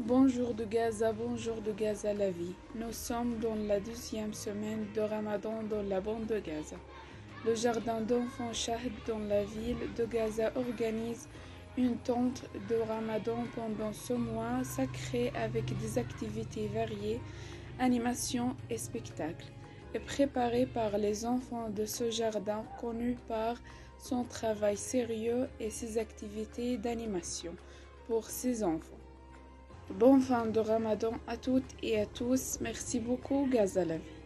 Bonjour de Gaza, bonjour de Gaza la vie. Nous sommes dans la deuxième semaine de Ramadan dans la bande de Gaza. Le jardin d'enfants Shahid dans la ville de Gaza organise une tente de Ramadan pendant ce mois sacré avec des activités variées, animations et spectacles, et préparé par les enfants de ce jardin connu par son travail sérieux et ses activités d'animation pour ses enfants. Bonne fin de Ramadan à toutes et à tous. Merci beaucoup, Gazalavi.